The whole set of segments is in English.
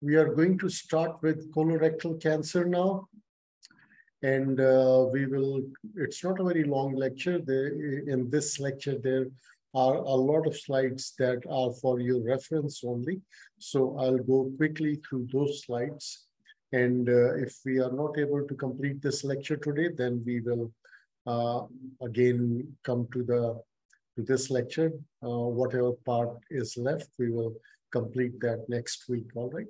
we are going to start with colorectal cancer now. And uh, we will, it's not a very long lecture. There, in this lecture, there are a lot of slides that are for your reference only. So I'll go quickly through those slides. And uh, if we are not able to complete this lecture today, then we will uh, again come to the to this lecture. Uh, whatever part is left, we will complete that next week. All right.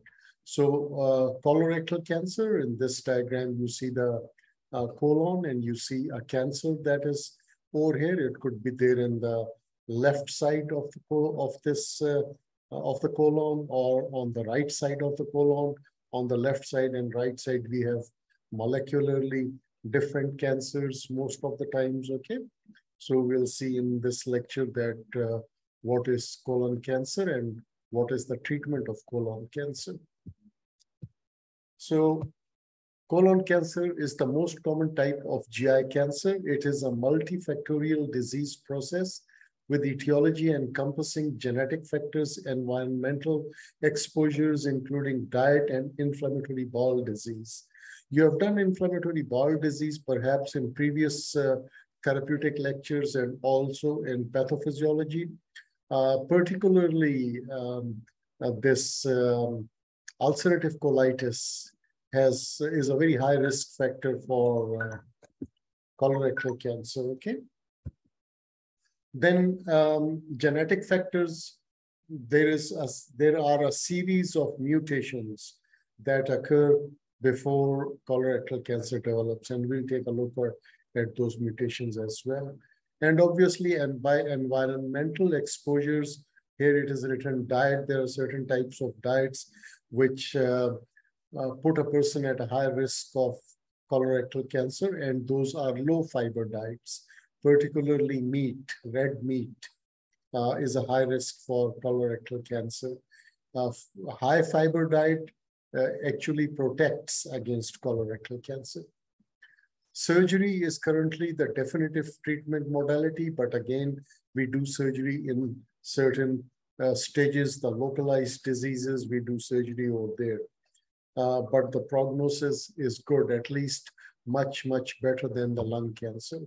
So uh, colorectal cancer, in this diagram, you see the uh, colon and you see a cancer that is over here. It could be there in the left side of the of this uh, of the colon or on the right side of the colon. On the left side and right side, we have molecularly different cancers most of the times, okay? So we'll see in this lecture that uh, what is colon cancer and what is the treatment of colon cancer. So colon cancer is the most common type of GI cancer. It is a multifactorial disease process with etiology encompassing genetic factors, environmental exposures, including diet and inflammatory bowel disease. You have done inflammatory bowel disease perhaps in previous uh, therapeutic lectures and also in pathophysiology, uh, particularly um, uh, this um, ulcerative colitis has is a very high risk factor for uh, colorectal cancer. Okay. Then um, genetic factors. There is a, there are a series of mutations that occur before colorectal cancer develops, and we'll take a look at, at those mutations as well. And obviously, and by environmental exposures, here it is written diet. There are certain types of diets which uh, uh, put a person at a high risk of colorectal cancer, and those are low fiber diets, particularly meat, red meat uh, is a high risk for colorectal cancer. Uh, high fiber diet uh, actually protects against colorectal cancer. Surgery is currently the definitive treatment modality, but again, we do surgery in certain uh, stages, the localized diseases, we do surgery over there. Uh, but the prognosis is good, at least much, much better than the lung cancer.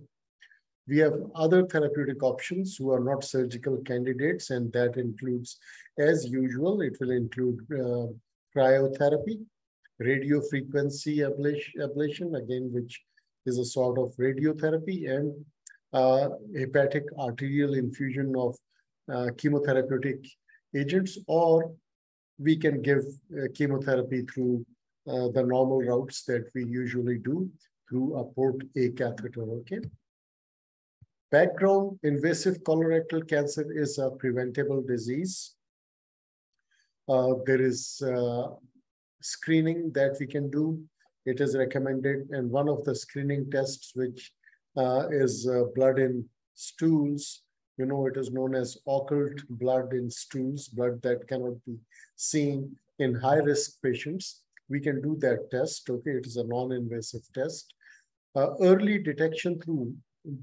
We have other therapeutic options who are not surgical candidates, and that includes, as usual, it will include uh, cryotherapy, radio frequency ablation, again, which is a sort of radiotherapy, and uh, hepatic arterial infusion of uh, chemotherapeutic agents, or we can give uh, chemotherapy through uh, the normal routes that we usually do through a port A catheter, okay? Background invasive colorectal cancer is a preventable disease. Uh, there is uh, screening that we can do. It is recommended, and one of the screening tests, which uh, is uh, blood in stools, you know, it is known as occult blood in stools, blood that cannot be seen in high-risk patients. We can do that test, okay? It is a non-invasive test. Uh, early detection through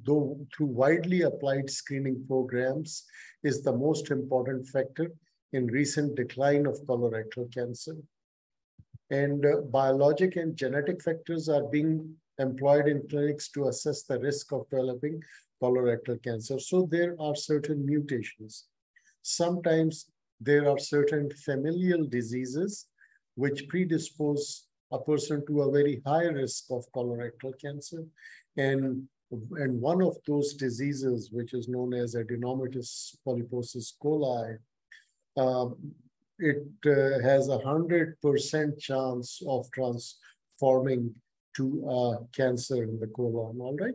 though through widely applied screening programs is the most important factor in recent decline of colorectal cancer. And uh, biologic and genetic factors are being employed in clinics to assess the risk of developing colorectal cancer. So there are certain mutations. Sometimes there are certain familial diseases which predispose a person to a very high risk of colorectal cancer. And, and one of those diseases, which is known as adenomatous polyposis coli, um, it uh, has a 100% chance of transforming to uh, cancer in the colon, all right?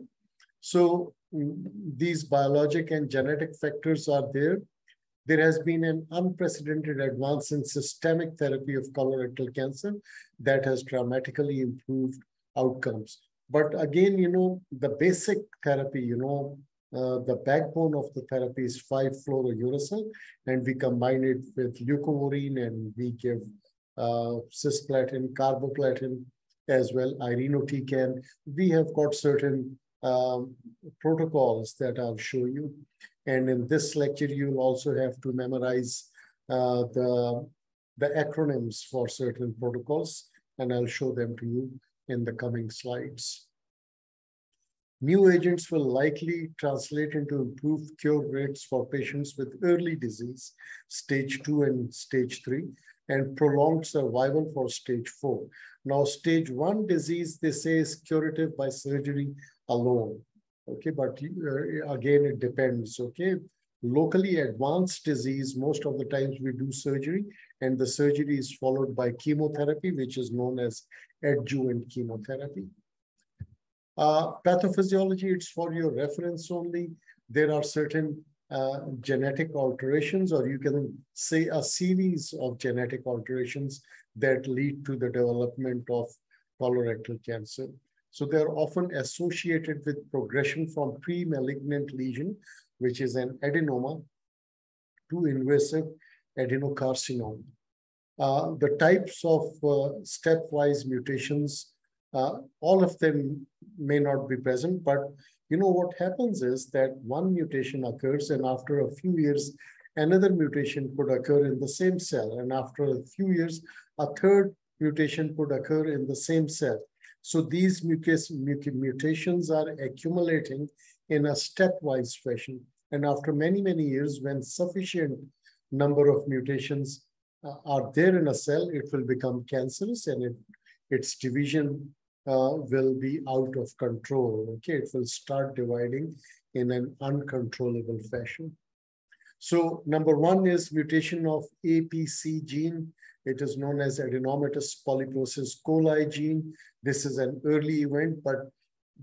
So these biologic and genetic factors are there. There has been an unprecedented advance in systemic therapy of colorectal cancer that has dramatically improved outcomes. But again, you know, the basic therapy, you know, uh, the backbone of the therapy is 5-fluorouracil, and we combine it with leucovorin and we give uh, cisplatin, carboplatin, as well, irinotecan. We have got certain um, protocols that I'll show you. And in this lecture, you'll also have to memorize uh, the the acronyms for certain protocols, and I'll show them to you in the coming slides. New agents will likely translate into improved cure rates for patients with early disease, stage two and stage three, and prolonged survival for stage four. Now, stage one disease, they say is curative by surgery alone. Okay, but uh, again, it depends. Okay, locally advanced disease, most of the times we do surgery, and the surgery is followed by chemotherapy, which is known as adjuvant chemotherapy. Uh, pathophysiology, it's for your reference only. There are certain uh, genetic alterations, or you can say a series of genetic alterations that lead to the development of colorectal cancer. So they're often associated with progression from pre-malignant lesion, which is an adenoma, to invasive adenocarcinoma. Uh, the types of uh, stepwise mutations uh, all of them may not be present, but you know what happens is that one mutation occurs and after a few years, another mutation could occur in the same cell. And after a few years, a third mutation could occur in the same cell. So these mutations are accumulating in a stepwise fashion. And after many, many years, when sufficient number of mutations uh, are there in a cell, it will become cancerous and it, its division uh, will be out of control. Okay, it will start dividing in an uncontrollable fashion. So number one is mutation of APC gene. It is known as adenomatous polyposis coli gene. This is an early event, but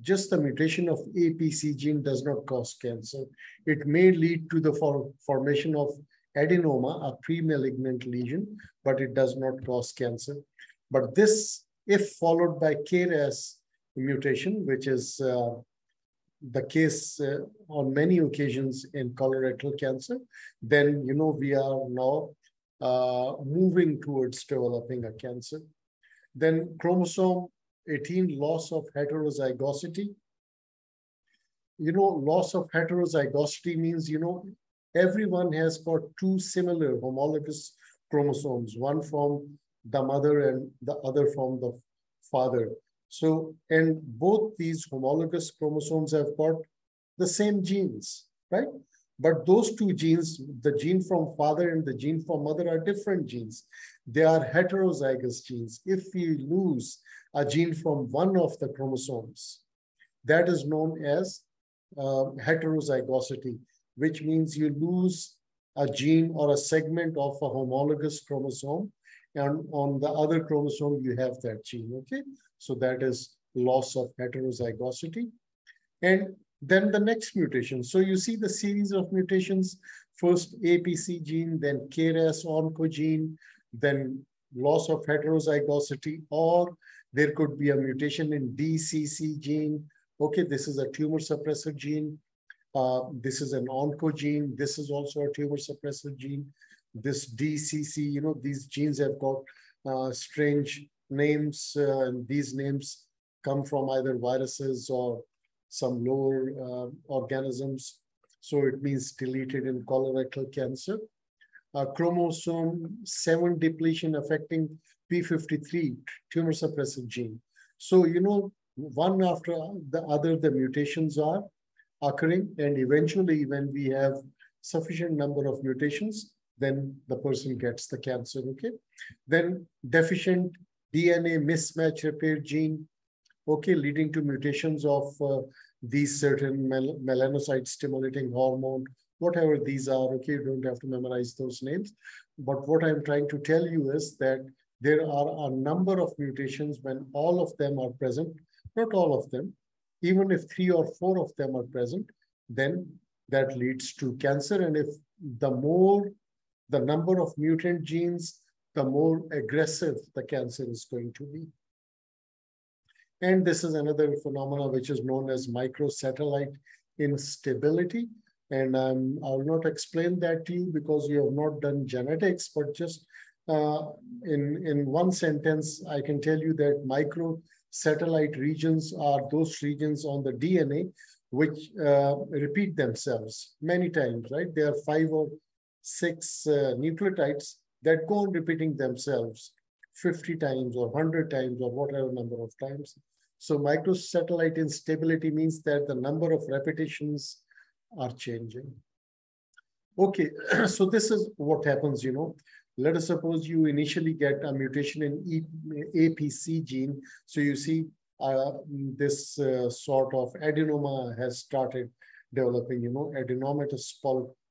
just the mutation of APC gene does not cause cancer. It may lead to the for formation of adenoma, a pre-malignant lesion, but it does not cause cancer. But this if followed by KRAS mutation, which is uh, the case uh, on many occasions in colorectal cancer, then you know we are now uh, moving towards developing a cancer. Then chromosome 18, loss of heterozygosity. You know, loss of heterozygosity means, you know, everyone has got two similar homologous chromosomes, one from the mother and the other from the father. So, and both these homologous chromosomes have got the same genes, right? But those two genes, the gene from father and the gene from mother are different genes. They are heterozygous genes. If we lose a gene from one of the chromosomes, that is known as uh, heterozygosity, which means you lose a gene or a segment of a homologous chromosome and on the other chromosome, you have that gene, okay? So that is loss of heterozygosity. And then the next mutation. So you see the series of mutations, first APC gene, then KRAS oncogene, then loss of heterozygosity, or there could be a mutation in DCC gene. Okay, this is a tumor suppressor gene. Uh, this is an oncogene. This is also a tumor suppressor gene this DCC, you know, these genes have got uh, strange names, uh, and these names come from either viruses or some lower uh, organisms. So it means deleted in colorectal cancer. Uh, chromosome 7 depletion affecting P53, tumor suppressive gene. So, you know, one after the other, the mutations are occurring. And eventually, when we have sufficient number of mutations, then the person gets the cancer, okay? Then deficient DNA mismatch repair gene, okay, leading to mutations of uh, these certain mel melanocyte stimulating hormone, whatever these are, okay, you don't have to memorize those names. But what I'm trying to tell you is that there are a number of mutations when all of them are present, not all of them, even if three or four of them are present, then that leads to cancer. And if the more the number of mutant genes, the more aggressive the cancer is going to be. And this is another phenomenon which is known as microsatellite instability. And um, I will not explain that to you because you have not done genetics, but just uh, in, in one sentence, I can tell you that microsatellite regions are those regions on the DNA which uh, repeat themselves many times, right? There are five or six uh, nucleotides that go on repeating themselves 50 times or 100 times or whatever number of times. So microsatellite instability means that the number of repetitions are changing. Okay, so this is what happens, you know. Let us suppose you initially get a mutation in e APC gene. So you see uh, this uh, sort of adenoma has started developing, you know, adenomatous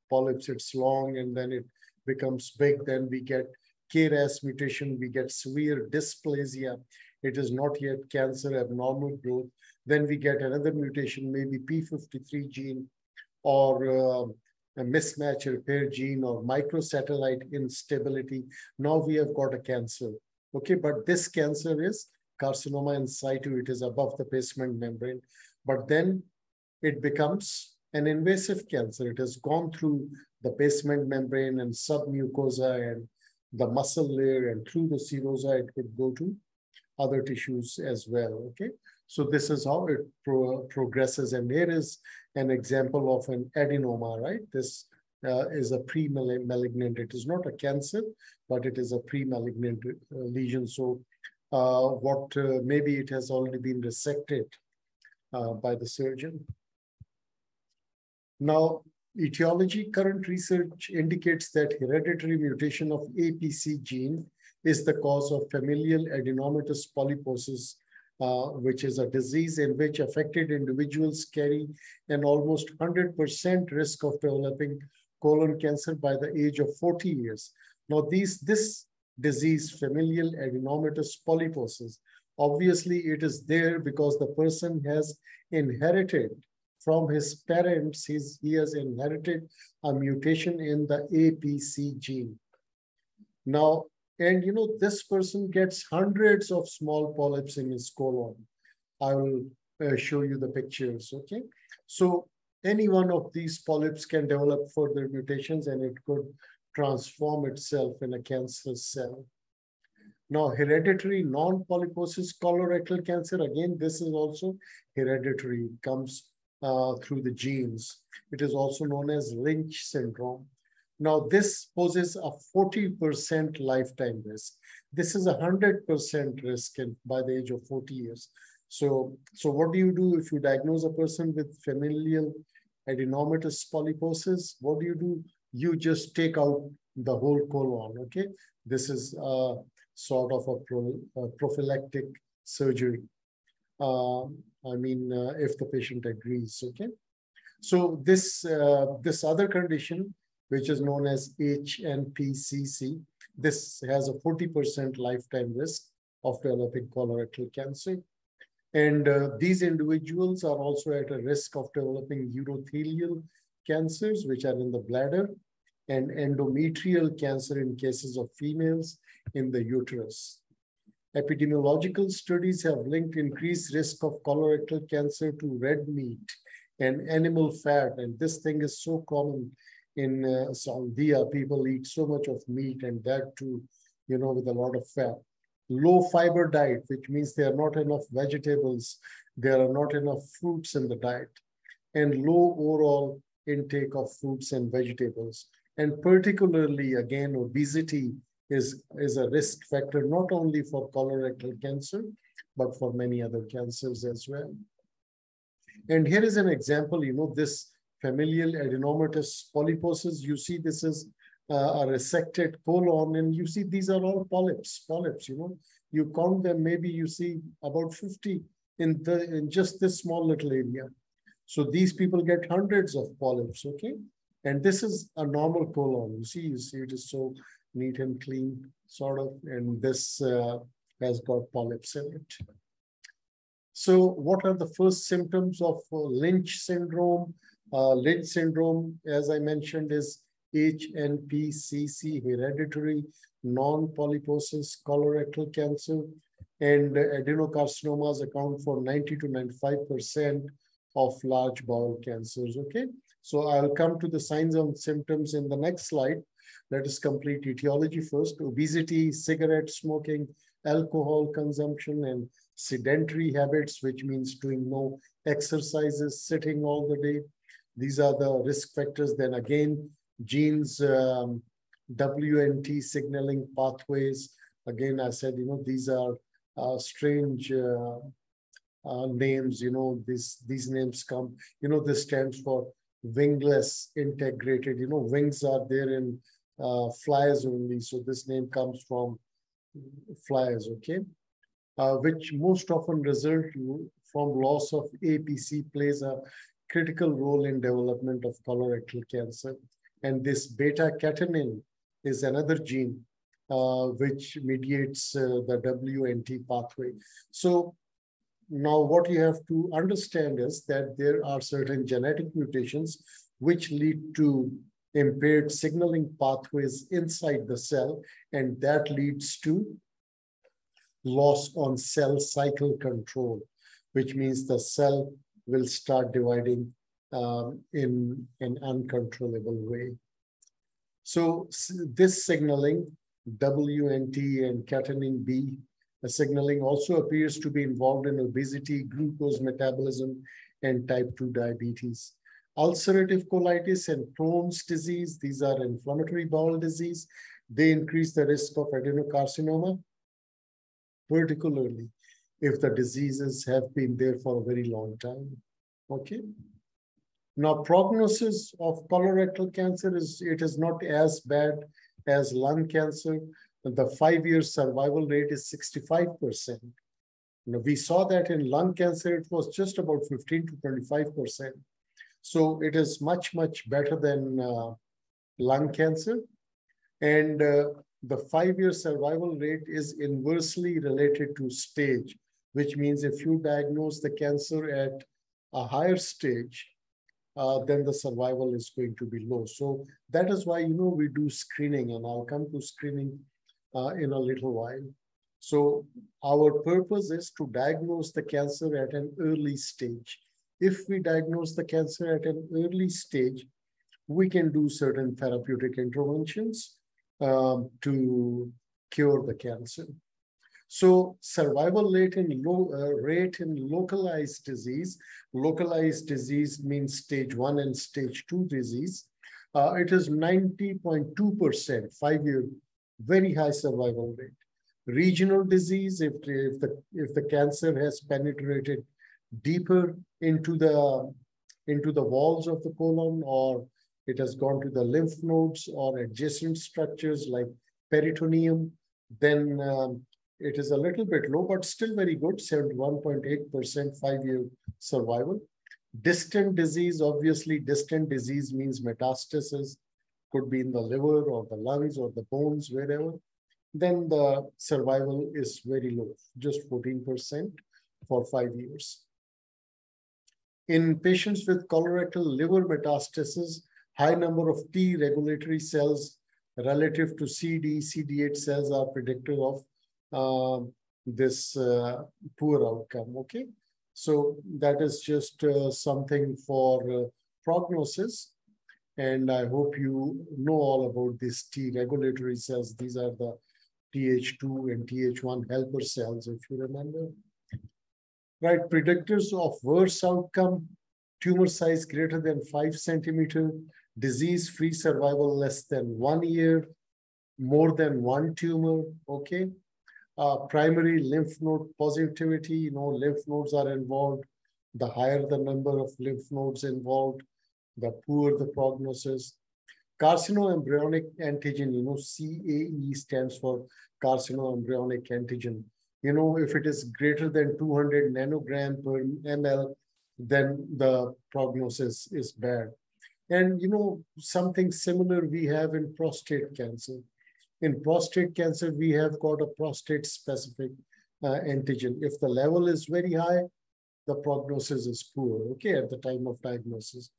polyps, it's long and then it becomes big. Then we get KRAS mutation, we get severe dysplasia. It is not yet cancer, abnormal growth. Then we get another mutation, maybe P53 gene or uh, a mismatch repair gene or microsatellite instability. Now we have got a cancer. Okay, but this cancer is carcinoma in situ. It is above the basement membrane. But then it becomes an invasive cancer. It has gone through the basement membrane and submucosa and the muscle layer and through the serosa, it could go to other tissues as well, okay? So this is how it pro progresses. And here is an example of an adenoma, right? This uh, is a pre-malignant. It is not a cancer, but it is a pre-malignant uh, lesion. So uh, what uh, maybe it has already been resected uh, by the surgeon. Now, etiology, current research indicates that hereditary mutation of APC gene is the cause of familial adenomatous polyposis, uh, which is a disease in which affected individuals carry an almost 100% risk of developing colon cancer by the age of 40 years. Now, these, this disease, familial adenomatous polyposis, obviously it is there because the person has inherited from his parents, he has inherited a mutation in the APC gene. Now, and you know, this person gets hundreds of small polyps in his colon. I will uh, show you the pictures, okay? So any one of these polyps can develop further mutations and it could transform itself in a cancerous cell. Now, hereditary non-polyposis colorectal cancer, again, this is also hereditary, comes uh, through the genes. It is also known as Lynch syndrome. Now, this poses a 40% lifetime risk. This is a 100% risk in, by the age of 40 years. So, so what do you do if you diagnose a person with familial adenomatous polyposis? What do you do? You just take out the whole colon, okay? This is a sort of a, pro, a prophylactic surgery. Um, I mean, uh, if the patient agrees, okay? So this, uh, this other condition, which is known as HNPCC, this has a 40% lifetime risk of developing colorectal cancer. And uh, these individuals are also at a risk of developing urothelial cancers, which are in the bladder, and endometrial cancer in cases of females in the uterus. Epidemiological studies have linked increased risk of colorectal cancer to red meat and animal fat. And this thing is so common in uh. People eat so much of meat and that too, you know, with a lot of fat. Low fiber diet, which means there are not enough vegetables, there are not enough fruits in the diet, and low overall intake of fruits and vegetables. And particularly, again, obesity is, is a risk factor, not only for colorectal cancer, but for many other cancers as well. And here is an example, you know, this familial adenomatous polyposis, you see this is uh, a resected colon and you see these are all polyps, polyps, you know, you count them, maybe you see about 50 in, the, in just this small little area. So these people get hundreds of polyps, okay? And this is a normal colon. You see, you see it is so neat and clean, sort of, and this uh, has got polyps in it. So what are the first symptoms of uh, Lynch syndrome? Uh, Lynch syndrome, as I mentioned, is HNPCC, hereditary non-polyposis colorectal cancer, and adenocarcinomas account for 90 to 95% of large bowel cancers, okay? So I'll come to the signs and symptoms in the next slide. Let us complete etiology first. Obesity, cigarette smoking, alcohol consumption, and sedentary habits, which means doing no exercises, sitting all the day. These are the risk factors. Then again, genes, um, WNT signaling pathways. Again, I said, you know, these are uh, strange uh, uh, names, you know, these, these names come, you know, this stands for wingless integrated, you know, wings are there in uh, flyers only. So this name comes from flyers, okay? Uh, which most often result from loss of APC plays a critical role in development of colorectal cancer. And this beta catenin is another gene uh, which mediates uh, the WNT pathway. So now what you have to understand is that there are certain genetic mutations which lead to impaired signaling pathways inside the cell, and that leads to loss on cell cycle control, which means the cell will start dividing um, in an uncontrollable way. So this signaling, WNT and catenin B, signaling also appears to be involved in obesity, glucose metabolism, and type 2 diabetes. Ulcerative colitis and Crohn's disease, these are inflammatory bowel disease. They increase the risk of adenocarcinoma, particularly if the diseases have been there for a very long time. Okay. Now, prognosis of colorectal cancer is it is not as bad as lung cancer. The five-year survival rate is 65%. Now, we saw that in lung cancer, it was just about 15 to 25%. So it is much, much better than uh, lung cancer. And uh, the five-year survival rate is inversely related to stage, which means if you diagnose the cancer at a higher stage, uh, then the survival is going to be low. So that is why, you know, we do screening and I'll come to screening uh, in a little while. So our purpose is to diagnose the cancer at an early stage. If we diagnose the cancer at an early stage, we can do certain therapeutic interventions um, to cure the cancer. So survival rate in, low, uh, rate in localized disease, localized disease means stage one and stage two disease. Uh, it is 90.2%, five-year, very high survival rate. Regional disease, if, if, the, if the cancer has penetrated deeper into the, into the walls of the colon or it has gone to the lymph nodes or adjacent structures like peritoneum, then um, it is a little bit low, but still very good, 71.8% five-year survival. Distant disease, obviously distant disease means metastasis, could be in the liver or the lungs or the bones, wherever. Then the survival is very low, just 14% for five years. In patients with colorectal liver metastasis, high number of T regulatory cells relative to CD, CD8 cells are predictive of this uh, poor outcome, okay? So that is just uh, something for uh, prognosis. And I hope you know all about these T regulatory cells. These are the Th2 and Th1 helper cells, if you remember. Right, predictors of worse outcome, tumor size greater than five centimeter, disease-free survival less than one year, more than one tumor, okay? Uh, primary lymph node positivity, you know, lymph nodes are involved. The higher the number of lymph nodes involved, the poor the prognosis. Carcinoembryonic antigen, you know, CAE stands for carcinoembryonic antigen. You know, if it is greater than 200 nanogram per ml, then the prognosis is bad. And, you know, something similar we have in prostate cancer. In prostate cancer, we have got a prostate specific uh, antigen. If the level is very high, the prognosis is poor, okay, at the time of diagnosis.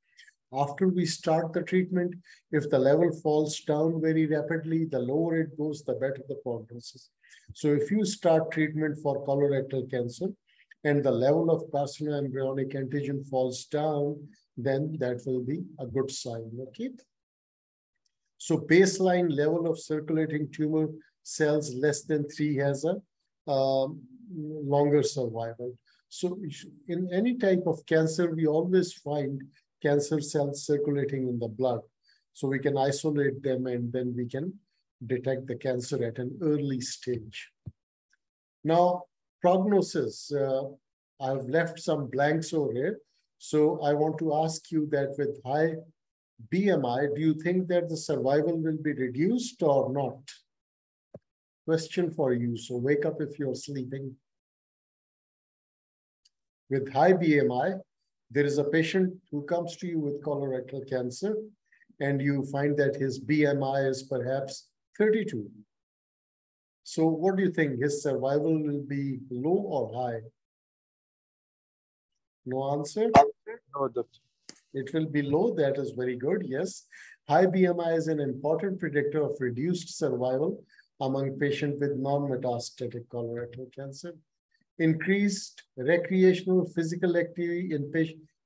After we start the treatment, if the level falls down very rapidly, the lower it goes, the better the prognosis. So if you start treatment for colorectal cancer and the level of carcinoembryonic antigen falls down, then that will be a good sign, okay? So baseline level of circulating tumor cells less than three has a um, longer survival. So in any type of cancer, we always find cancer cells circulating in the blood. So we can isolate them and then we can detect the cancer at an early stage. Now, prognosis. Uh, I've left some blanks over here. So I want to ask you that with high BMI, do you think that the survival will be reduced or not? Question for you. So wake up if you're sleeping. With high BMI, there is a patient who comes to you with colorectal cancer and you find that his BMI is perhaps 32. So what do you think? His survival will be low or high? No answer? No, doctor. It will be low. That is very good. Yes. High BMI is an important predictor of reduced survival among patients with non-metastatic colorectal cancer. Increased recreational physical activity in,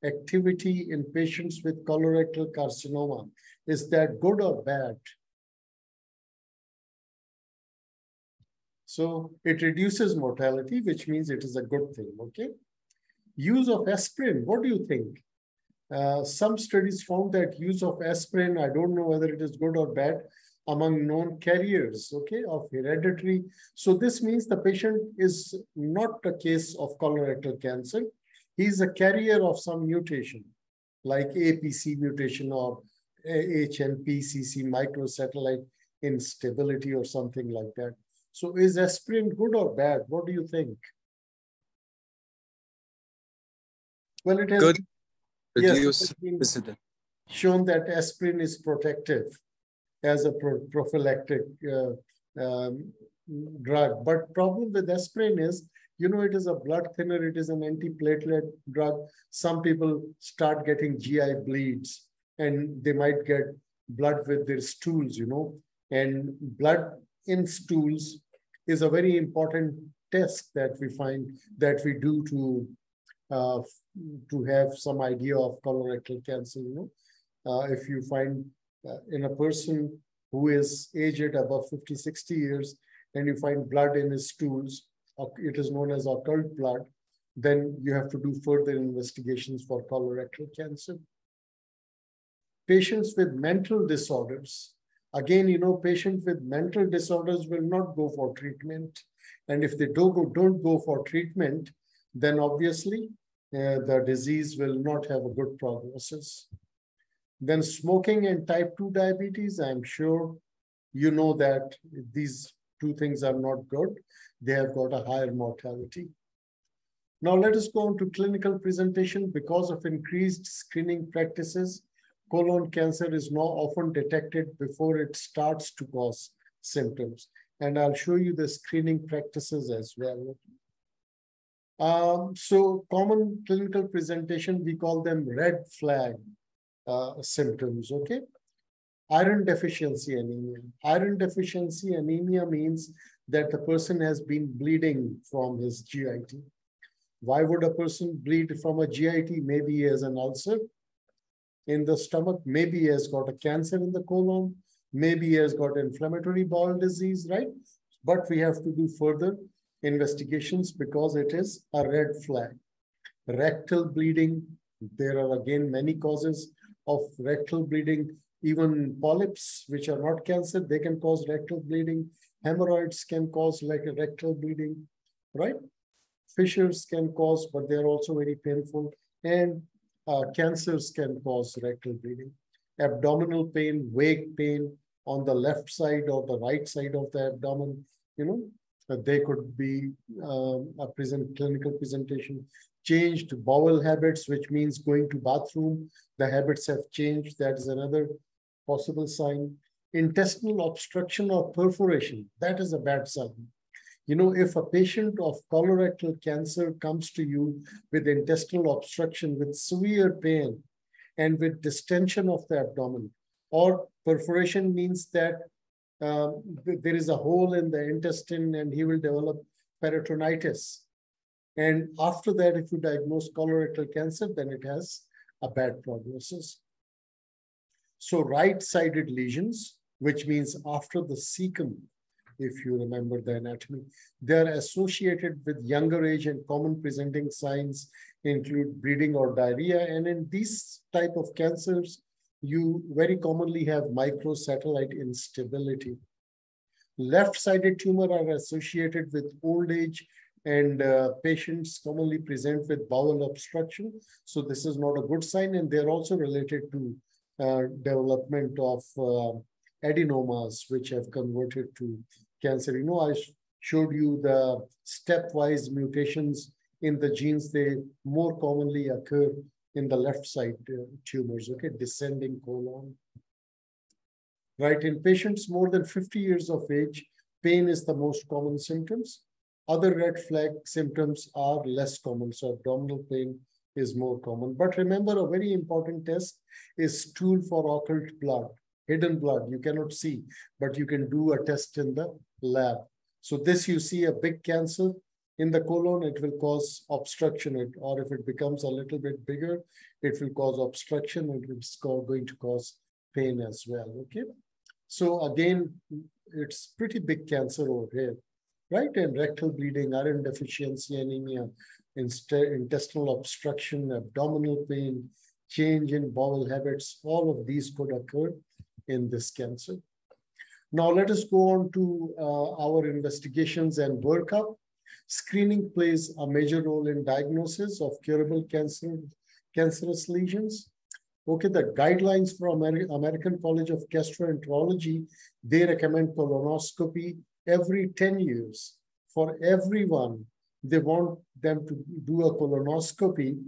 activity in patients with colorectal carcinoma. Is that good or bad? So it reduces mortality, which means it is a good thing, okay? Use of aspirin, what do you think? Uh, some studies found that use of aspirin, I don't know whether it is good or bad, among known carriers, okay, of hereditary. So this means the patient is not a case of colorectal cancer. He's a carrier of some mutation, like APC mutation or HNPCC microsatellite instability or something like that. So is aspirin good or bad? What do you think? Well, it has good. Yes, shown that aspirin is protective as a pro prophylactic uh, um, drug. But problem with aspirin is, you know, it is a blood thinner, it is an antiplatelet drug. Some people start getting GI bleeds and they might get blood with their stools, you know, and blood in stools is a very important test that we find that we do to uh, to have some idea of colorectal cancer. You know, uh, if you find uh, in a person who is aged above 50, 60 years, and you find blood in his stools, it is known as occult blood, then you have to do further investigations for colorectal cancer. Patients with mental disorders. Again, you know, patients with mental disorders will not go for treatment. And if they don't go, don't go for treatment, then obviously uh, the disease will not have a good prognosis. Then smoking and type 2 diabetes, I'm sure you know that these two things are not good. They have got a higher mortality. Now let us go on to clinical presentation. Because of increased screening practices, colon cancer is now often detected before it starts to cause symptoms. And I'll show you the screening practices as well. Um, so common clinical presentation, we call them red flag uh, symptoms, okay? Iron deficiency anemia. Iron deficiency anemia means that the person has been bleeding from his GIT. Why would a person bleed from a GIT? Maybe he has an ulcer in the stomach, maybe he has got a cancer in the colon, maybe he has got inflammatory bowel disease, right? But we have to do further investigations because it is a red flag. Rectal bleeding, there are again many causes of rectal bleeding. Even polyps, which are not cancer, they can cause rectal bleeding. Hemorrhoids can cause like a rectal bleeding, right? Fissures can cause, but they're also very painful. And uh, cancers can cause rectal bleeding. Abdominal pain, vague pain on the left side or the right side of the abdomen, you know, they could be um, a present clinical presentation. Changed bowel habits, which means going to bathroom. The habits have changed. That is another possible sign. Intestinal obstruction or perforation. That is a bad sign. You know, if a patient of colorectal cancer comes to you with intestinal obstruction, with severe pain, and with distension of the abdomen, or perforation means that um, there is a hole in the intestine and he will develop peritonitis. And after that, if you diagnose colorectal cancer, then it has a bad prognosis. So right-sided lesions, which means after the cecum, if you remember the anatomy, they're associated with younger age and common presenting signs include bleeding or diarrhea. And in these type of cancers, you very commonly have microsatellite instability. Left-sided tumor are associated with old age and uh, patients commonly present with bowel obstruction. So this is not a good sign. And they're also related to uh, development of uh, adenomas, which have converted to cancer. You know, I sh showed you the stepwise mutations in the genes. They more commonly occur in the left side uh, tumors, okay, descending colon. Right, in patients more than 50 years of age, pain is the most common symptoms. Other red flag symptoms are less common, so abdominal pain is more common. But remember, a very important test is stool for occult blood, hidden blood. You cannot see, but you can do a test in the lab. So this you see a big cancer, in the colon, it will cause obstruction, it, or if it becomes a little bit bigger, it will cause obstruction, and it's going to cause pain as well, okay? So again, it's pretty big cancer over here, right? And rectal bleeding, iron deficiency, anemia, intestinal obstruction, abdominal pain, change in bowel habits, all of these could occur in this cancer. Now let us go on to uh, our investigations and workup. Screening plays a major role in diagnosis of curable cancer, cancerous lesions. Okay, the guidelines from American College of Gastroenterology, they recommend colonoscopy every 10 years. For everyone, they want them to do a colonoscopy,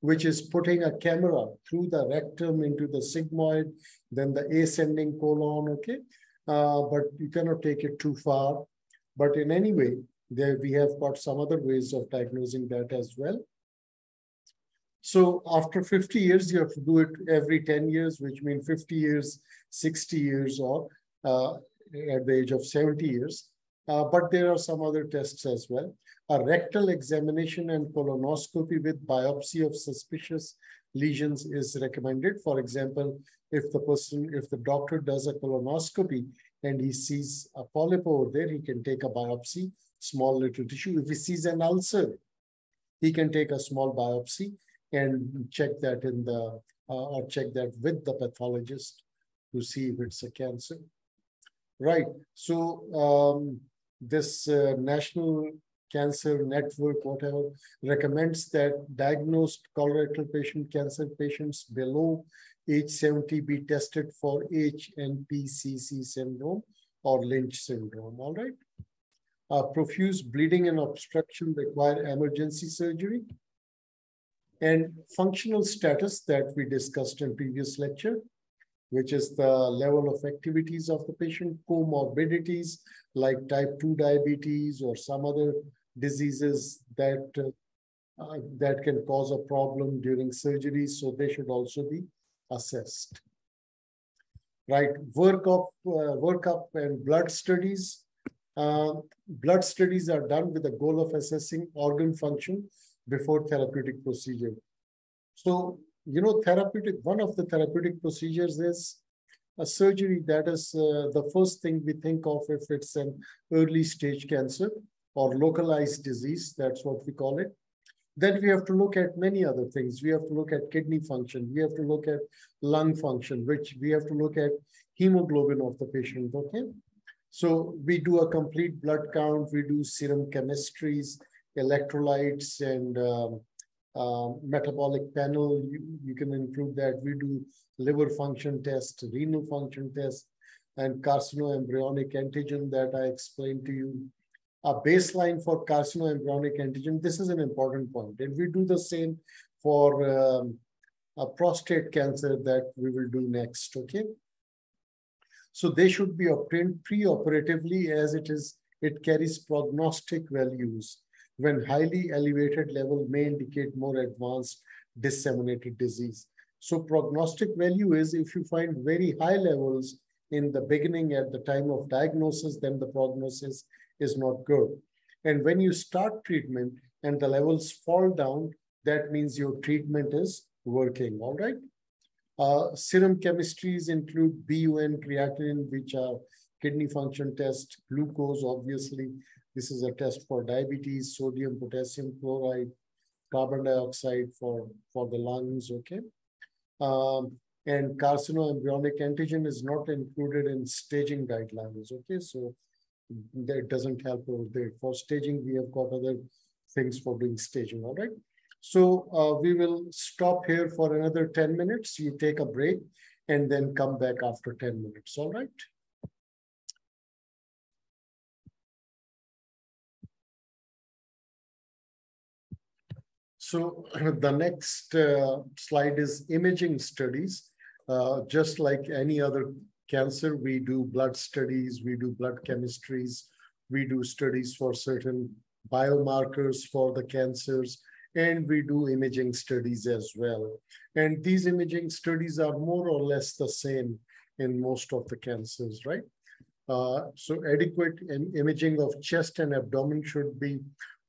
which is putting a camera through the rectum into the sigmoid, then the ascending colon, okay? Uh, but you cannot take it too far. But in any way, there we have got some other ways of diagnosing that as well. So after 50 years, you have to do it every 10 years, which means 50 years, 60 years, or uh, at the age of 70 years. Uh, but there are some other tests as well. A rectal examination and colonoscopy with biopsy of suspicious lesions is recommended. For example, if the person, if the doctor does a colonoscopy and he sees a polyp over there, he can take a biopsy small little tissue. If he sees an ulcer, he can take a small biopsy and check that in the, uh, or check that with the pathologist to see if it's a cancer. Right, so um, this uh, National Cancer Network, whatever, recommends that diagnosed colorectal patient cancer patients below age 70 be tested for HNPCC syndrome or Lynch syndrome, all right? Uh, profuse bleeding and obstruction require emergency surgery. And functional status that we discussed in previous lecture, which is the level of activities of the patient, comorbidities like type 2 diabetes or some other diseases that, uh, uh, that can cause a problem during surgery. So they should also be assessed. Right, work up, uh, workup and blood studies uh, blood studies are done with the goal of assessing organ function before therapeutic procedure. So, you know, therapeutic, one of the therapeutic procedures is a surgery. That is uh, the first thing we think of if it's an early stage cancer or localized disease. That's what we call it. Then we have to look at many other things. We have to look at kidney function. We have to look at lung function, which we have to look at hemoglobin of the patient, okay? So we do a complete blood count, we do serum chemistries, electrolytes, and um, uh, metabolic panel. You, you can include that. We do liver function test, renal function test, and carcinoembryonic antigen that I explained to you. A baseline for carcinoembryonic antigen, this is an important point. And we do the same for um, a prostate cancer that we will do next, okay? So they should be obtained pre-operatively as it is it carries prognostic values when highly elevated level may indicate more advanced disseminated disease. So prognostic value is if you find very high levels in the beginning at the time of diagnosis, then the prognosis is not good. And when you start treatment and the levels fall down, that means your treatment is working, all right? Uh, serum chemistries include BUN, creatinine, which are kidney function test, glucose, obviously. This is a test for diabetes, sodium, potassium chloride, carbon dioxide for, for the lungs, okay? Um, and carcinoembryonic antigen is not included in staging guidelines. Okay, so that doesn't help over there. For staging, we have got other things for doing staging. All right. So uh, we will stop here for another 10 minutes. You take a break and then come back after 10 minutes. All right. So the next uh, slide is imaging studies. Uh, just like any other cancer, we do blood studies, we do blood chemistries, we do studies for certain biomarkers for the cancers, and we do imaging studies as well. And these imaging studies are more or less the same in most of the cancers, right? Uh, so adequate imaging of chest and abdomen should be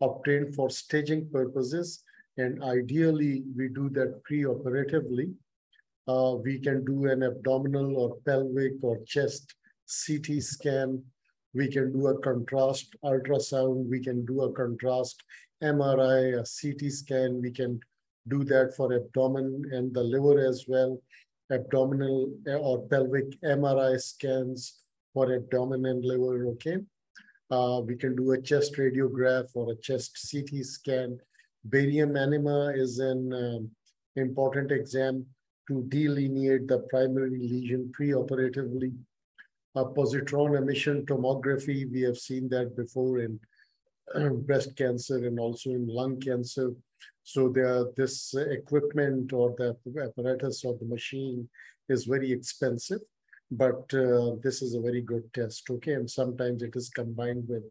obtained for staging purposes. And ideally, we do that pre-operatively. Uh, we can do an abdominal or pelvic or chest CT scan. We can do a contrast ultrasound. We can do a contrast MRI, a CT scan. We can do that for abdomen and the liver as well. Abdominal eh, or pelvic MRI scans for abdomen and liver, okay? Uh, we can do a chest radiograph or a chest CT scan. Barium enema is an um, important exam to delineate the primary lesion preoperatively. A positron emission tomography, we have seen that before in breast cancer and also in lung cancer. So there, this equipment or the apparatus or the machine is very expensive, but uh, this is a very good test, okay? And sometimes it is combined with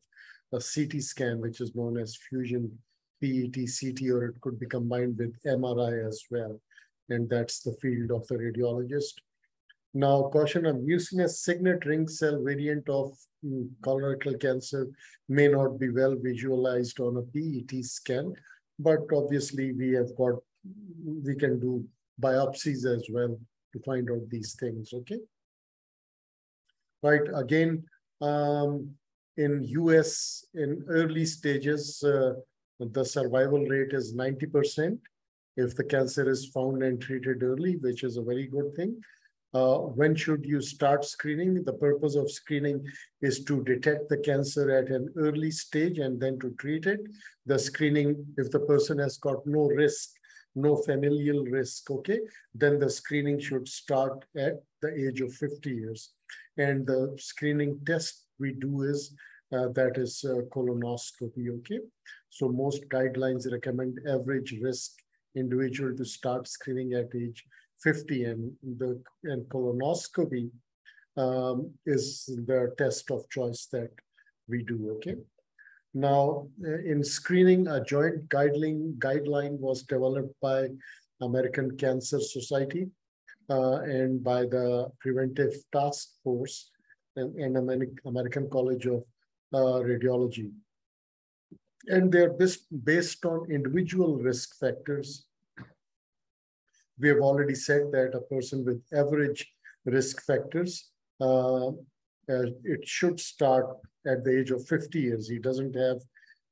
a CT scan, which is known as fusion PET CT, or it could be combined with MRI as well. And that's the field of the radiologist. Now, caution, mucinous a signet ring cell variant of mm, colorectal cancer may not be well visualized on a PET scan, but obviously we have got, we can do biopsies as well to find out these things, okay? Right, again, um, in US, in early stages, uh, the survival rate is 90% if the cancer is found and treated early, which is a very good thing. Uh, when should you start screening? The purpose of screening is to detect the cancer at an early stage and then to treat it. The screening, if the person has got no risk, no familial risk, okay, then the screening should start at the age of 50 years. And the screening test we do is uh, that is uh, colonoscopy, okay? So most guidelines recommend average risk individual to start screening at age 50 and the and colonoscopy um, is the test of choice that we do, okay? Now, uh, in screening, a joint guideline, guideline was developed by American Cancer Society uh, and by the Preventive Task Force and, and American College of uh, Radiology. And they're based, based on individual risk factors we have already said that a person with average risk factors, uh, uh, it should start at the age of 50 years. He doesn't have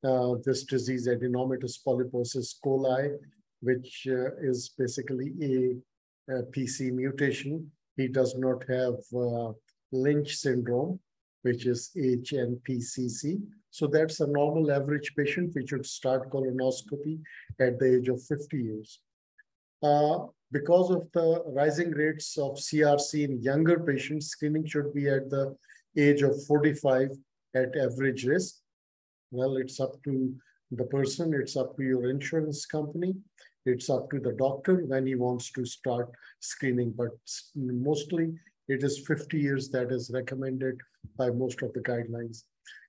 uh, this disease, adenomatous polyposis coli, which uh, is basically a, a, PC mutation. He does not have uh, Lynch syndrome, which is HNPCC. So that's a normal average patient. We should start colonoscopy at the age of 50 years. Uh, because of the rising rates of CRC in younger patients, screening should be at the age of 45 at average risk. Well, it's up to the person, it's up to your insurance company, it's up to the doctor when he wants to start screening, but mostly it is 50 years that is recommended by most of the guidelines.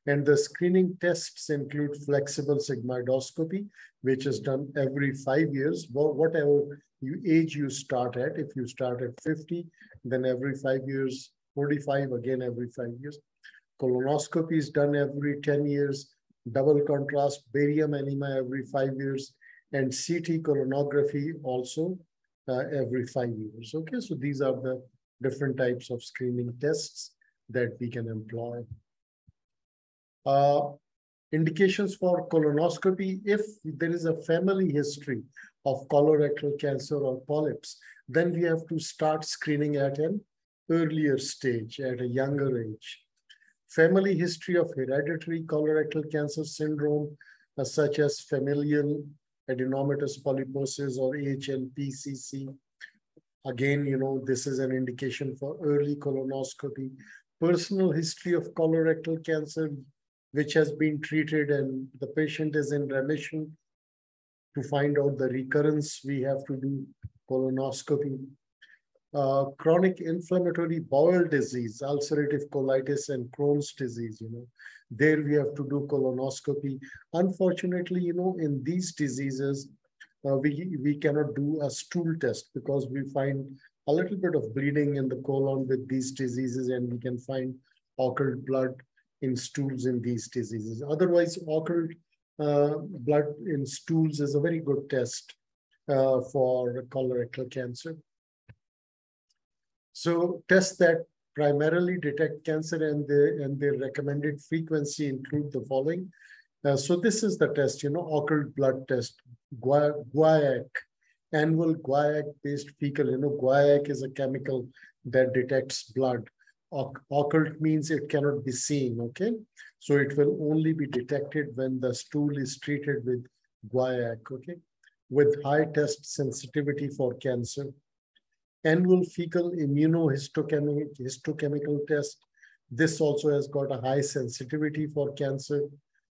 And the screening tests include flexible sigmoidoscopy, which is done every five years, whatever you age you start at. If you start at 50, then every five years, 45 again every five years. Colonoscopy is done every 10 years, double contrast, barium enema every five years, and CT colonography also uh, every five years. Okay, so these are the different types of screening tests that we can employ. Uh, indications for colonoscopy, if there is a family history of colorectal cancer or polyps, then we have to start screening at an earlier stage, at a younger age. Family history of hereditary colorectal cancer syndrome, uh, such as familial adenomatous polyposis or HNPCC. Again, you know, this is an indication for early colonoscopy. Personal history of colorectal cancer, which has been treated and the patient is in remission. To find out the recurrence, we have to do colonoscopy. Uh, chronic inflammatory bowel disease, ulcerative colitis, and Crohn's disease, you know, there we have to do colonoscopy. Unfortunately, you know, in these diseases, uh, we, we cannot do a stool test because we find a little bit of bleeding in the colon with these diseases and we can find occult blood in stools in these diseases. Otherwise, occult uh, blood in stools is a very good test uh, for colorectal cancer. So tests that primarily detect cancer and, the, and their recommended frequency include the following. Uh, so this is the test, you know, occult blood test, guaiac, annual guaiac-based fecal, you know, guaiac is a chemical that detects blood. Occult means it cannot be seen, okay? So it will only be detected when the stool is treated with guaiac, okay? With high test sensitivity for cancer annual fecal immunohistochemical test. This also has got a high sensitivity for cancer.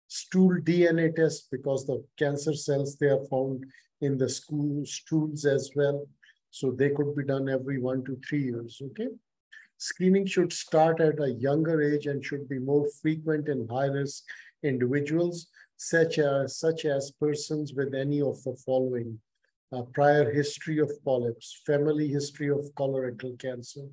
Stool DNA test because the cancer cells, they are found in the school stools as well. So they could be done every one to three years, okay? Screening should start at a younger age and should be more frequent in high-risk individuals, such as, such as persons with any of the following uh, prior history of polyps, family history of colorectal cancer.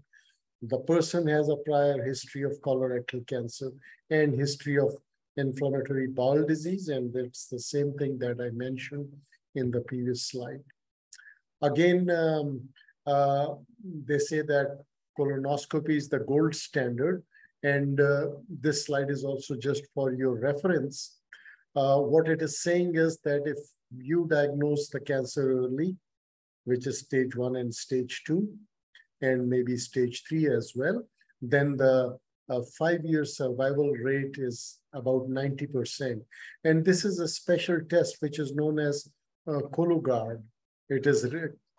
The person has a prior history of colorectal cancer and history of inflammatory bowel disease, and that's the same thing that I mentioned in the previous slide. Again, um, uh, they say that colonoscopy is the gold standard, and uh, this slide is also just for your reference. Uh, what it is saying is that if you diagnose the cancer early, which is stage one and stage two, and maybe stage three as well, then the uh, five-year survival rate is about 90%. And this is a special test which is known as uh, Cologuard. It is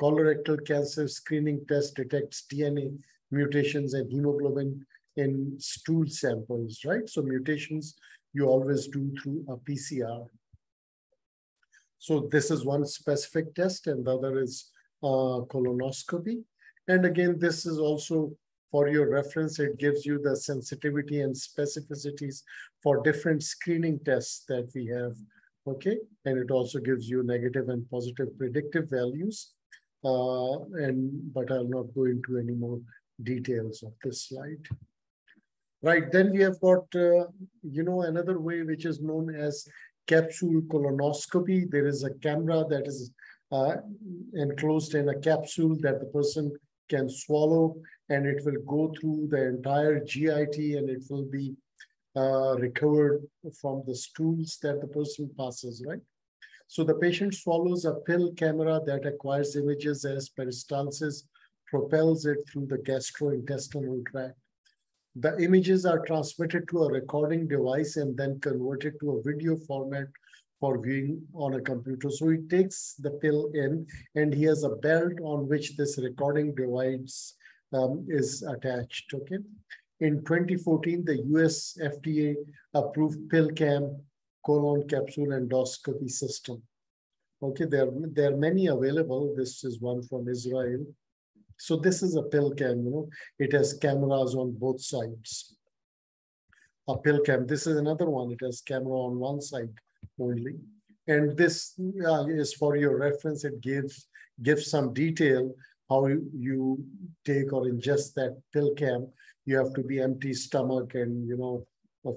colorectal cancer screening test detects DNA mutations and hemoglobin in stool samples, right? So mutations you always do through a PCR. So this is one specific test and the other is uh, colonoscopy. And again, this is also for your reference, it gives you the sensitivity and specificities for different screening tests that we have, okay? And it also gives you negative and positive predictive values. Uh, and But I'll not go into any more details of this slide. Right, then we have got, uh, you know, another way which is known as capsule colonoscopy. There is a camera that is uh, enclosed in a capsule that the person can swallow and it will go through the entire GIT and it will be uh, recovered from the stools that the person passes, right? So the patient swallows a pill camera that acquires images as peristalsis propels it through the gastrointestinal tract. The images are transmitted to a recording device and then converted to a video format for viewing on a computer. So he takes the pill in and he has a belt on which this recording device um, is attached, okay? In 2014, the US FDA approved PillCam colon capsule endoscopy system. Okay, there, there are many available. This is one from Israel. So this is a pill cam, you know, it has cameras on both sides. A pill cam, this is another one, it has camera on one side only. And this uh, is for your reference, it gives, gives some detail how you, take or ingest that pill cam. You have to be empty stomach and, you know,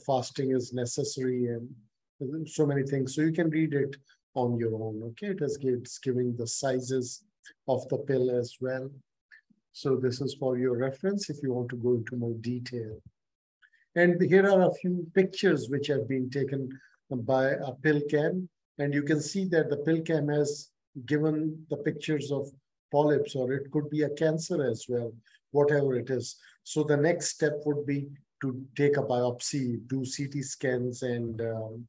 fasting is necessary and so many things. So you can read it on your own, okay? It's giving the sizes of the pill as well. So this is for your reference if you want to go into more detail. And here are a few pictures which have been taken by a pill cam. And you can see that the pill cam has given the pictures of polyps or it could be a cancer as well, whatever it is. So the next step would be to take a biopsy, do CT scans and um,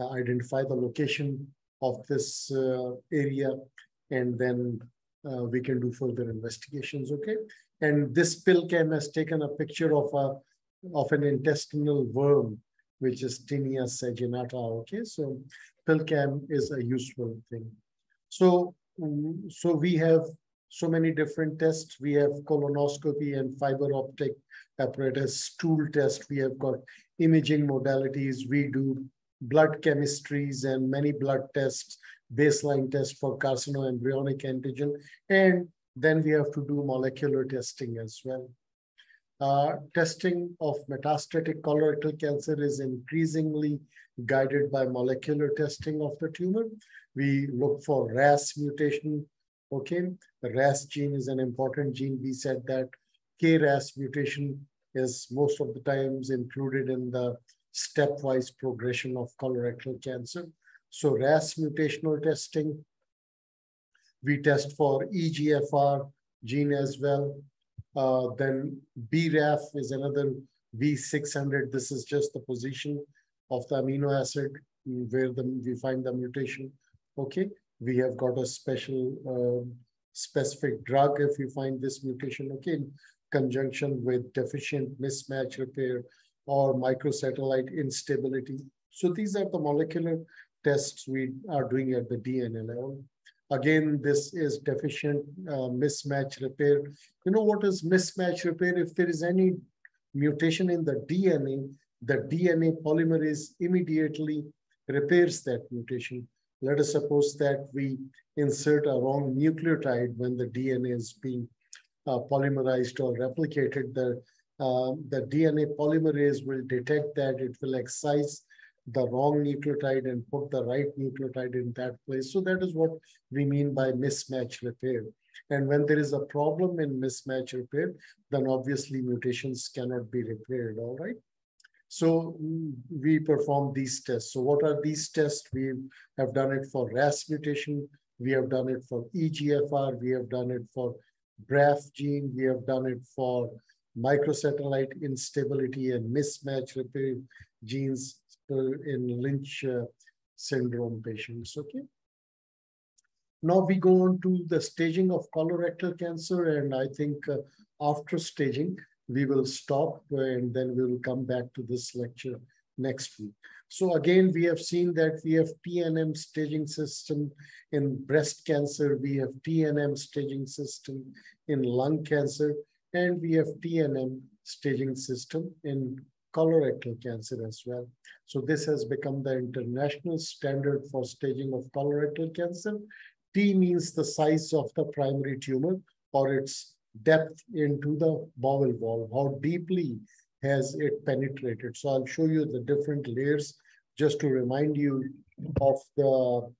identify the location of this uh, area and then uh, we can do further investigations, okay? And this PillCam has taken a picture of a of an intestinal worm, which is Taenia saginata, okay? So PillCam is a useful thing. So, so we have so many different tests. We have colonoscopy and fiber optic apparatus, stool test. We have got imaging modalities. We do blood chemistries and many blood tests, baseline test for carcinoembryonic antigen. And then we have to do molecular testing as well. Uh, testing of metastatic colorectal cancer is increasingly guided by molecular testing of the tumor. We look for RAS mutation. Okay, the RAS gene is an important gene. We said that KRAS mutation is most of the times included in the stepwise progression of colorectal cancer. So RAS mutational testing. We test for EGFR gene as well. Uh, then BRAF is another V600. This is just the position of the amino acid where the, we find the mutation. Okay, we have got a special uh, specific drug if you find this mutation. Okay, in conjunction with deficient mismatch repair or microsatellite instability. So these are the molecular tests we are doing at the DNA level. Again, this is deficient uh, mismatch repair. You know what is mismatch repair? If there is any mutation in the DNA, the DNA polymerase immediately repairs that mutation. Let us suppose that we insert a wrong nucleotide when the DNA is being uh, polymerized or replicated. The, uh, the DNA polymerase will detect that, it will excise the wrong nucleotide and put the right nucleotide in that place. So that is what we mean by mismatch repair. And when there is a problem in mismatch repair, then obviously mutations cannot be repaired, all right? So we perform these tests. So what are these tests? We have done it for RAS mutation. We have done it for EGFR. We have done it for BRAF gene. We have done it for microsatellite instability and mismatch repair genes in Lynch uh, syndrome patients, okay? Now we go on to the staging of colorectal cancer, and I think uh, after staging, we will stop and then we will come back to this lecture next week. So again, we have seen that we have TNM staging system in breast cancer, we have TNM staging system in lung cancer, and we have TNM staging system in colorectal cancer as well. So this has become the international standard for staging of colorectal cancer. T means the size of the primary tumor or its depth into the bowel wall, how deeply has it penetrated. So I'll show you the different layers just to remind you of the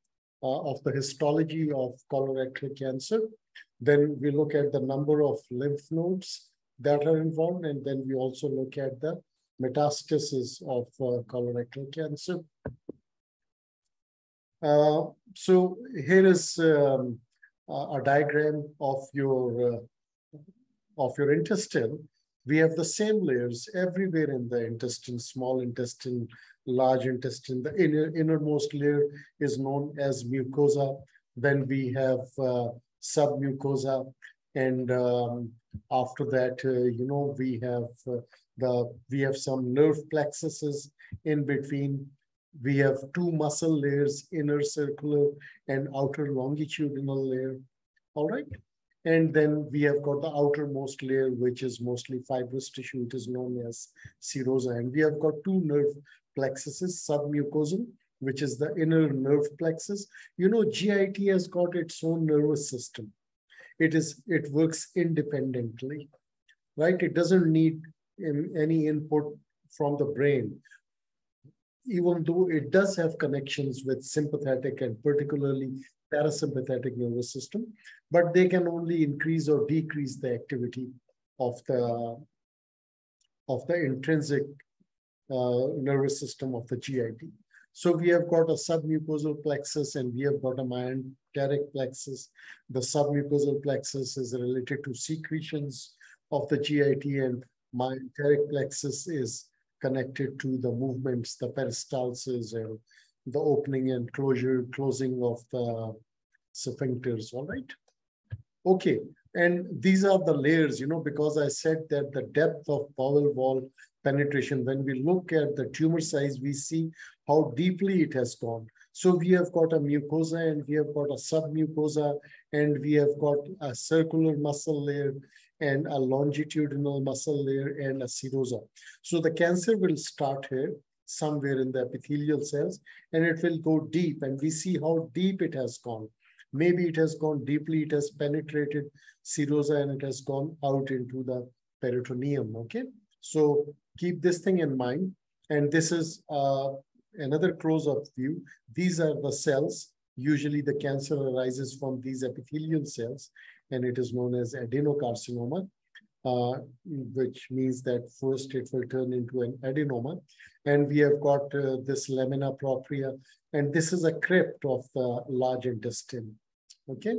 uh, of the histology of colorectal cancer. Then we look at the number of lymph nodes that are involved, and then we also look at the metastasis of uh, colorectal cancer. Uh, so here is um, a diagram of your uh, of your intestine. We have the same layers everywhere in the intestine, small intestine, large intestine. The inner, innermost layer is known as mucosa. Then we have uh, submucosa. And um, after that, uh, you know, we have uh, the we have some nerve plexuses in between. We have two muscle layers, inner circular and outer longitudinal layer. All right. And then we have got the outermost layer, which is mostly fibrous tissue. It is known as serosa. And we have got two nerve plexuses, submucosal, which is the inner nerve plexus. You know, GIT has got its own nervous system. It is it works independently, right? It doesn't need in any input from the brain, even though it does have connections with sympathetic and particularly parasympathetic nervous system, but they can only increase or decrease the activity of the of the intrinsic uh, nervous system of the GIT. So we have got a submucosal plexus and we have got a myenteric plexus. The submucosal plexus is related to secretions of the GIT and myenteric plexus is connected to the movements, the peristalsis and the opening and closure, closing of the sphincters, all right? Okay, and these are the layers, you know, because I said that the depth of bowel wall penetration, when we look at the tumor size, we see how deeply it has gone. So we have got a mucosa and we have got a submucosa and we have got a circular muscle layer and a longitudinal muscle layer and a serosa. So the cancer will start here somewhere in the epithelial cells and it will go deep and we see how deep it has gone. Maybe it has gone deeply, it has penetrated serosa and it has gone out into the peritoneum, okay? So keep this thing in mind. And this is uh, another close-up view. These are the cells. Usually the cancer arises from these epithelial cells and it is known as adenocarcinoma, uh, which means that first it will turn into an adenoma. And we have got uh, this lamina propria, and this is a crypt of the large intestine, okay?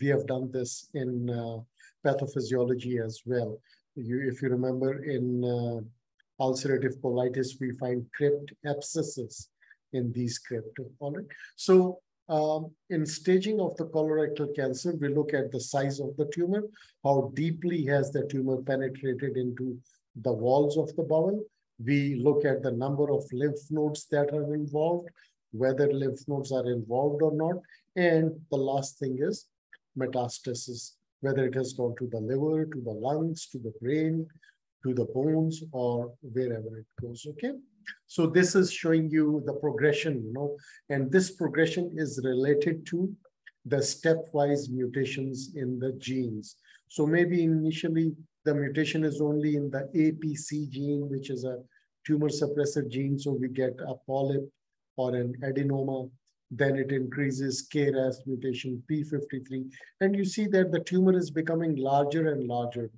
We have done this in uh, pathophysiology as well. You, if you remember in uh, ulcerative colitis, we find crypt abscesses in these crypt, all right? So um, in staging of the colorectal cancer, we look at the size of the tumor, how deeply has the tumor penetrated into the walls of the bowel. We look at the number of lymph nodes that are involved, whether lymph nodes are involved or not. And the last thing is metastasis, whether it has gone to the liver, to the lungs, to the brain, to the bones, or wherever it goes, okay? So this is showing you the progression, you know, and this progression is related to the stepwise mutations in the genes. So maybe initially the mutation is only in the APC gene, which is a tumor suppressor gene. So we get a polyp or an adenoma. Then it increases KRAS mutation P53. And you see that the tumor is becoming larger and larger.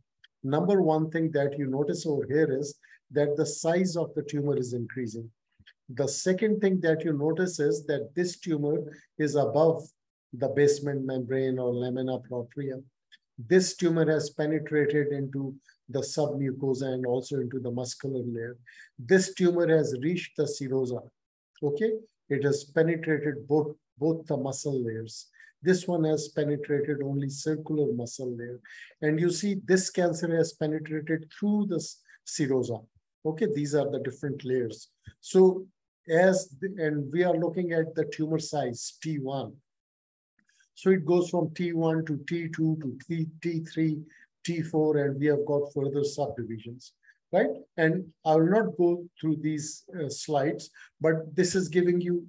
Number one thing that you notice over here is that the size of the tumor is increasing. The second thing that you notice is that this tumor is above the basement membrane or lamina propria. This tumor has penetrated into the submucosa and also into the muscular layer. This tumor has reached the serosa, okay? It has penetrated both, both the muscle layers. This one has penetrated only circular muscle layer. And you see this cancer has penetrated through the serosa. Okay, these are the different layers. So as, the, and we are looking at the tumor size, T1. So it goes from T1 to T2 to T, T3, T4, and we have got further subdivisions, right? And I will not go through these uh, slides, but this is giving you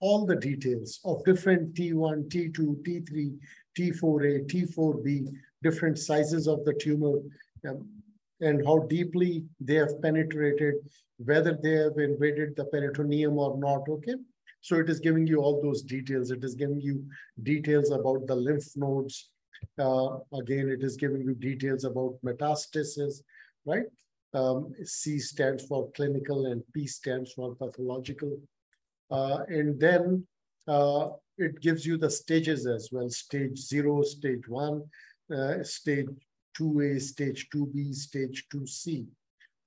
all the details of different T1, T2, T3, T4A, T4B, different sizes of the tumor, um, and how deeply they have penetrated, whether they have invaded the peritoneum or not, okay? So it is giving you all those details. It is giving you details about the lymph nodes. Uh, again, it is giving you details about metastasis, right? Um, C stands for clinical and P stands for pathological. Uh, and then uh, it gives you the stages as well, stage zero, stage one, uh, stage 2A, stage 2B, stage 2C,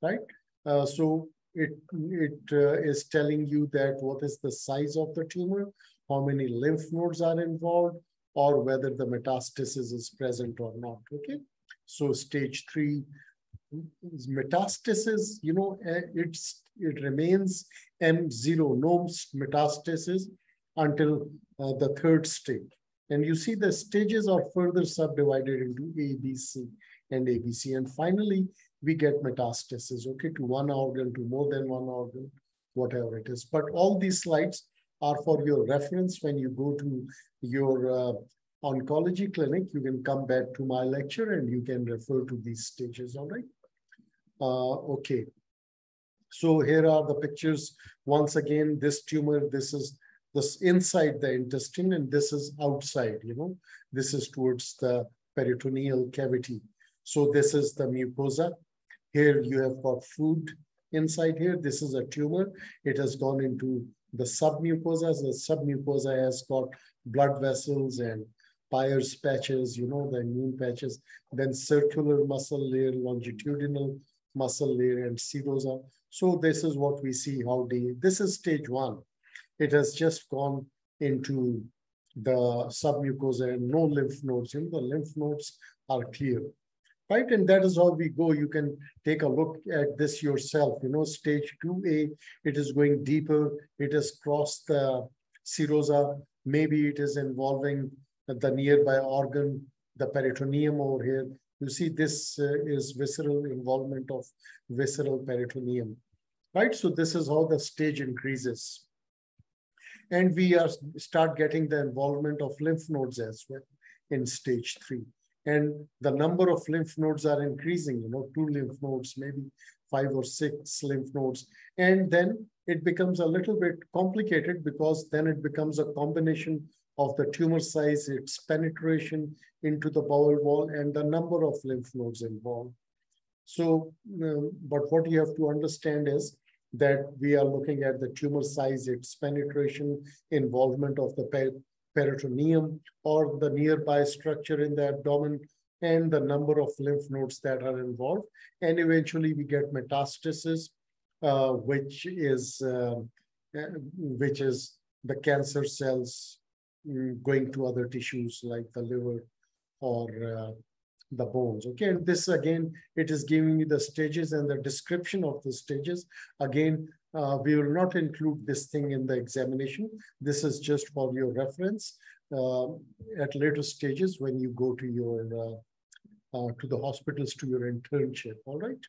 right? Uh, so it, it uh, is telling you that what is the size of the tumor, how many lymph nodes are involved, or whether the metastasis is present or not, okay? So stage three, metastasis, you know, eh, it's it remains M0, no metastasis until uh, the third stage. And you see the stages are further subdivided into A, B, C, and ABC. And finally, we get metastasis, okay, to one organ, to more than one organ, whatever it is. But all these slides are for your reference when you go to your uh, oncology clinic. You can come back to my lecture and you can refer to these stages, all right? Uh, okay. So here are the pictures. Once again, this tumor, this is this inside the intestine and this is outside, you know, this is towards the peritoneal cavity. So this is the mucosa. Here you have got food inside here. This is a tumor. It has gone into the submucosa. The submucosa has got blood vessels and Peyer's patches, you know, the immune patches, then circular muscle layer, longitudinal muscle layer, and serosa. So this is what we see how the, this is stage one. It has just gone into the submucosa and no lymph nodes. Know, the lymph nodes are clear, right? And that is how we go. You can take a look at this yourself. You know, stage 2A, it is going deeper. It has crossed the serosa. Maybe it is involving the nearby organ, the peritoneum over here. You see, this uh, is visceral involvement of visceral peritoneum, right? So this is how the stage increases. And we are start getting the involvement of lymph nodes as well in stage three. And the number of lymph nodes are increasing, you know, two lymph nodes, maybe five or six lymph nodes. And then it becomes a little bit complicated because then it becomes a combination of the tumor size, its penetration into the bowel wall, and the number of lymph nodes involved. So, um, but what you have to understand is that we are looking at the tumor size, its penetration, involvement of the per peritoneum or the nearby structure in the abdomen, and the number of lymph nodes that are involved. And eventually we get metastasis, uh, which is uh, which is the cancer cells going to other tissues like the liver or uh, the bones. Okay, and this again, it is giving you the stages and the description of the stages. Again, uh, we will not include this thing in the examination. This is just for your reference uh, at later stages when you go to your uh, uh to the hospitals to your internship. All right.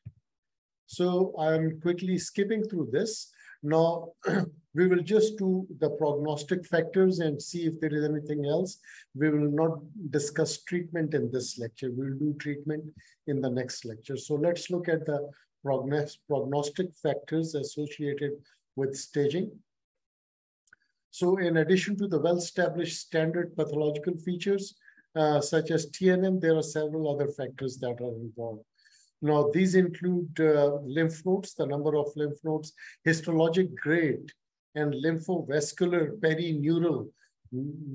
So I'm quickly skipping through this. Now, we will just do the prognostic factors and see if there is anything else. We will not discuss treatment in this lecture. We'll do treatment in the next lecture. So let's look at the prognostic factors associated with staging. So in addition to the well-established standard pathological features, uh, such as TNM, there are several other factors that are involved. Now, these include uh, lymph nodes, the number of lymph nodes, histologic grade, and lymphovascular perineural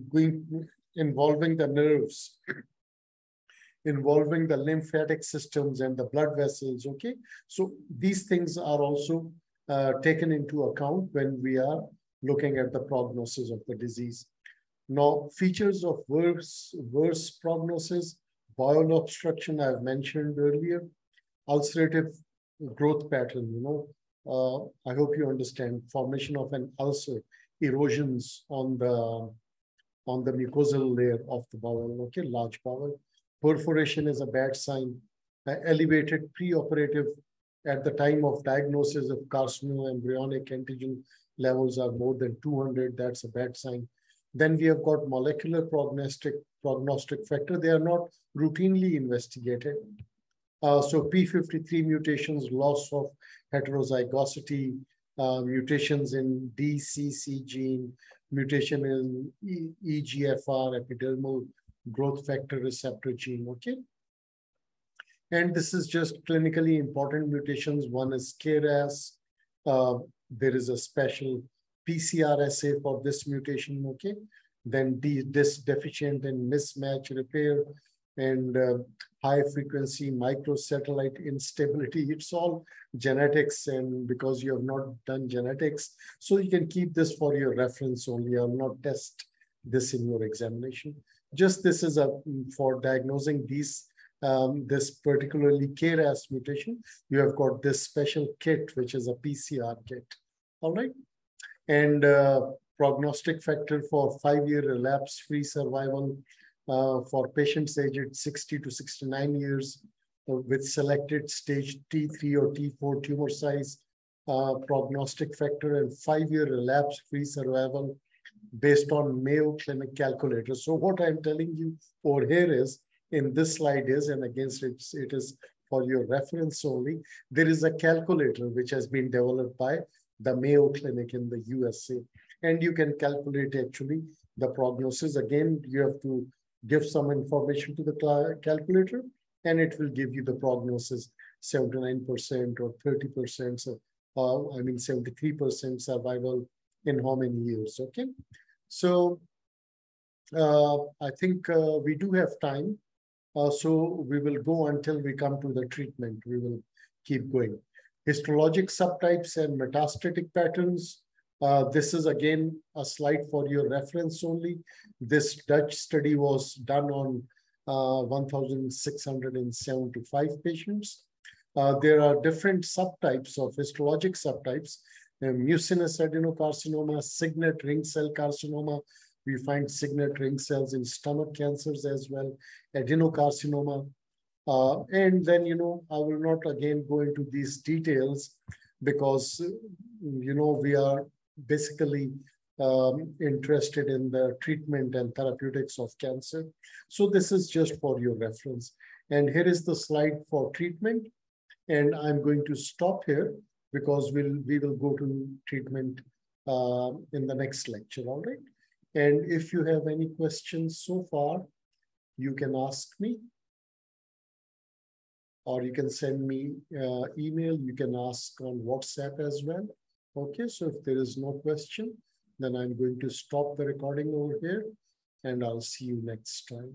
going, involving the nerves, involving the lymphatic systems and the blood vessels, okay? So these things are also uh, taken into account when we are looking at the prognosis of the disease. Now, features of worse, worse prognosis, bowel obstruction I've mentioned earlier, ulcerative growth pattern, you know, uh, I hope you understand formation of an ulcer, erosions on the on the mucosal layer of the bowel, okay, large bowel. Perforation is a bad sign. Uh, elevated preoperative at the time of diagnosis of carcinoma embryonic antigen levels are more than 200, that's a bad sign. Then we have got molecular prognostic prognostic factor. They are not routinely investigated. Uh, so P53 mutations, loss of heterozygosity, uh, mutations in DCC gene, mutation in EGFR, epidermal growth factor receptor gene, okay? And this is just clinically important mutations. One is KRAS. Uh, there is a special PCR assay for this mutation, okay? Then this deficient and mismatch repair and uh, high frequency microsatellite instability. It's all genetics and because you have not done genetics. So you can keep this for your reference only. I'll not test this in your examination. Just this is a for diagnosing these um, this particularly KRAS mutation, you have got this special kit, which is a PCR kit. All right. And uh, prognostic factor for five-year relapse-free survival for patients aged 60 to 69 years uh, with selected stage T3 or T4 tumor size, uh, prognostic factor, and five-year relapse-free survival based on Mayo Clinic calculator. So what I'm telling you over here is, in this slide is, and against it, it is for your reference only, there is a calculator which has been developed by the Mayo Clinic in the USA. And you can calculate actually the prognosis. Again, you have to give some information to the calculator, and it will give you the prognosis 79% or 30%. So uh, I mean 73% survival in how many years, okay? So uh, I think uh, we do have time. Uh, so we will go until we come to the treatment. We will keep going. Histologic subtypes and metastatic patterns. Uh, this is again a slide for your reference only. This Dutch study was done on uh, 1,675 patients. Uh, there are different subtypes of histologic subtypes, uh, mucinous adenocarcinoma, signet ring cell carcinoma. We find signet ring cells in stomach cancers as well, adenocarcinoma. Uh, and then, you know, I will not again go into these details because, you know, we are basically um, interested in the treatment and therapeutics of cancer. So this is just for your reference. And here is the slide for treatment. And I'm going to stop here because we'll, we will go to treatment uh, in the next lecture, all right? And if you have any questions so far, you can ask me or you can send me uh, email. You can ask on WhatsApp as well. Okay, so if there is no question, then I'm going to stop the recording over here and I'll see you next time.